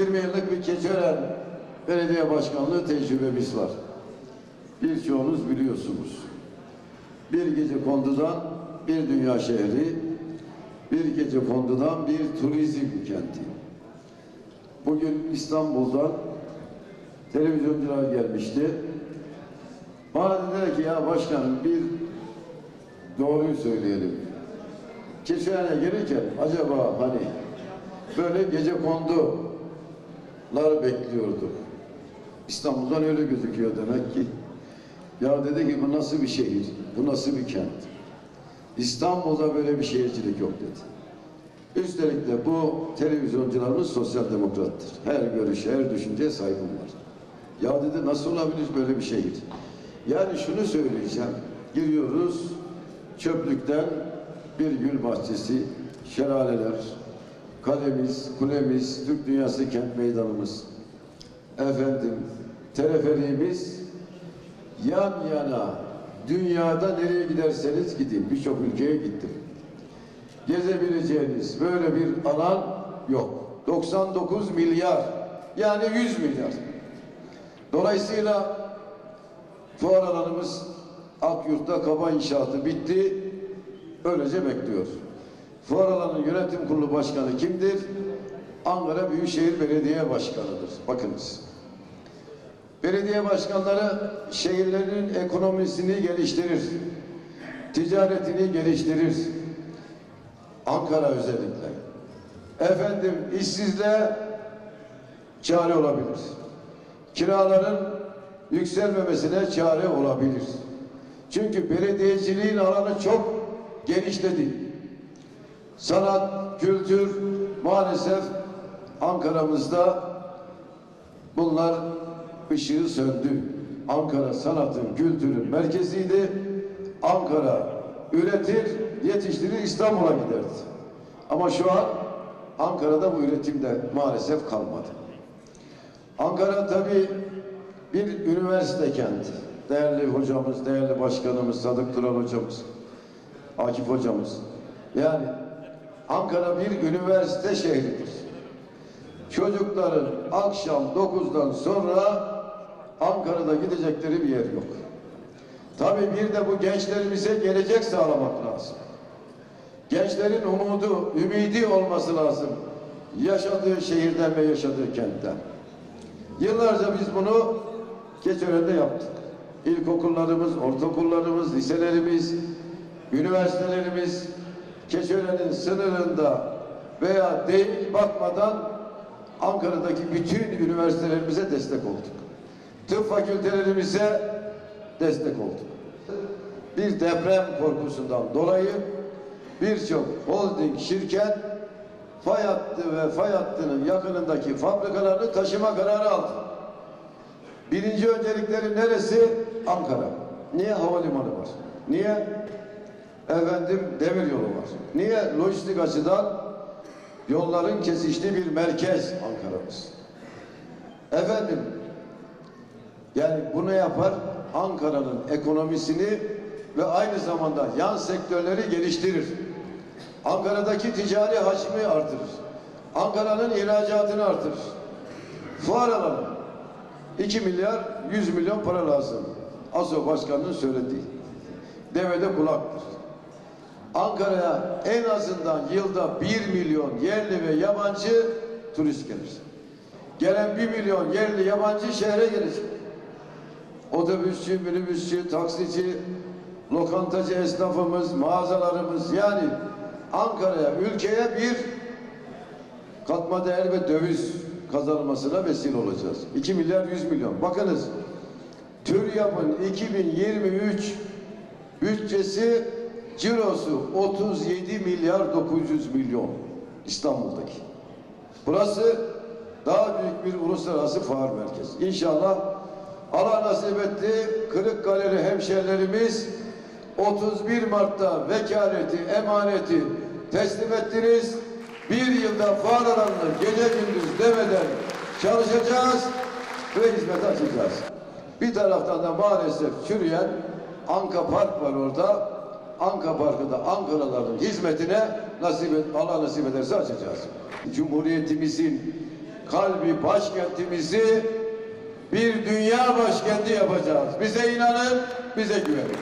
20 yıllık bir Keçiören Belediye Başkanlığı tecrübemiz var. Birçoğunuz biliyorsunuz. Bir gece kondudan bir dünya şehri, bir gece kondudan bir turizm kenti. Bugün İstanbul'dan televizyoncular gelmişti. Bana dediler ki ya başkanım bir doğruyu söyleyelim. Keçiören'e gelirken acaba hani böyle gece kondular bekliyorduk. İstanbul'dan öyle gözüküyor demek ki. Ya dedi ki bu nasıl bir şehir, bu nasıl bir kent? İstanbul'da böyle bir şehircilik yok dedi. Üstelik de bu televizyoncularımız sosyal demokrattır. Her görüşe, her düşünceye saygım var. Ya dedi nasıl olabilir böyle bir şehir? Yani şunu söyleyeceğim. Giriyoruz çöplükten bir gül bahçesi, şelaleler, kalemiz, kulemiz, Türk Dünyası kent meydanımız. Efendim, teleferiğimiz yan yana dünyada nereye giderseniz gidin. Birçok ülkeye gittim. Gezebileceğiniz böyle bir alan yok. 99 milyar yani 100 milyar. Dolayısıyla fuar alanımız Akyurt'ta kaba inşaatı bitti. Öylece bekliyor. Fuar alanı yönetim kurulu başkanı kimdir? Ankara Büyükşehir Belediye Başkanı'dır. Bakınız. Belediye başkanları şehirlerinin ekonomisini geliştirir. Ticaretini geliştirir. Ankara özellikle. Efendim işsizliğe çare olabilir. Kiraların yükselmemesine çare olabilir. Çünkü belediyeciliğin alanı çok genişledi. Sanat, kültür maalesef Ankara'mızda bunlar ışığı söndü. Ankara sanatın, kültürün merkeziydi. Ankara üretir, yetiştirir, İstanbul'a giderdi. Ama şu an Ankara'da bu üretimde maalesef kalmadı. Ankara tabii bir üniversite kenti. Değerli hocamız, değerli başkanımız, Sadık Duran hocamız, Akif hocamız. Yani Ankara bir üniversite şehridir. Çocukların akşam 9'dan sonra Ankara'da gidecekleri bir yer yok. Tabii bir de bu gençlerimize gelecek sağlamak lazım. Gençlerin umudu, ümidi olması lazım. Yaşadığı şehirden ve yaşadığı kentten. Yıllarca biz bunu Keçiören'de yaptık. İlkokullarımız, ortaokullarımız, liselerimiz, üniversitelerimiz Keçiören'in sınırında veya değil bakmadan Ankara'daki bütün üniversitelerimize destek olduk. Tıp fakültelerimize destek olduk. Bir deprem korkusundan dolayı birçok holding şirket fay hattı ve fay hattının yakınındaki fabrikalarını taşıma kararı aldı. Birinci öncelikleri neresi? Ankara. Niye? Havalimanı var. Niye? Efendim demir yolu var. Niye? Lojistik açıdan yolların kesiştiği bir merkez Ankara'mız. Efendim yani bunu yapar Ankara'nın ekonomisini ve aynı zamanda yan sektörleri geliştirir. Ankara'daki ticari hacmi artırır. Ankara'nın ihracatını artırır. Fuar alanı 2 milyar 100 milyon para lazım. ASO Başkanı'nın söylediği. Devede kulaktır. Ankara'ya en azından yılda 1 milyon yerli ve yabancı turist gelir. Gelen 1 milyon yerli yabancı şehre gelecek. Otobüsçü, minibüsçü, taksici, lokantacı esnafımız, mağazalarımız yani Ankara'ya, ülkeye bir katma değer ve döviz kazanmasına vesile olacağız. 2 milyar 100 milyon. Bakınız TÜRYAP'ın 2023 bütçesi cirosu 37 milyar 900 milyon İstanbul'daki. Burası daha büyük bir uluslararası fuar merkezi. İnşallah Allah nasip etti. Kırıkkale'li hemşerilerimiz 31 Mart'ta vekaleti, emaneti teslim ettiniz. Bir yılda fuar alanını gece gündüz demeden çalışacağız ve hizmet açacağız. Bir taraftan da maalesef çürüyen Anka Park var orada. Anka Parkı'nda Ankaraların hizmetine nasip et, Allah nasip ederse açacağız. Cumhuriyetimizin kalbi başkentimizi bir dünya başkenti yapacağız. Bize inanın, bize güvenin.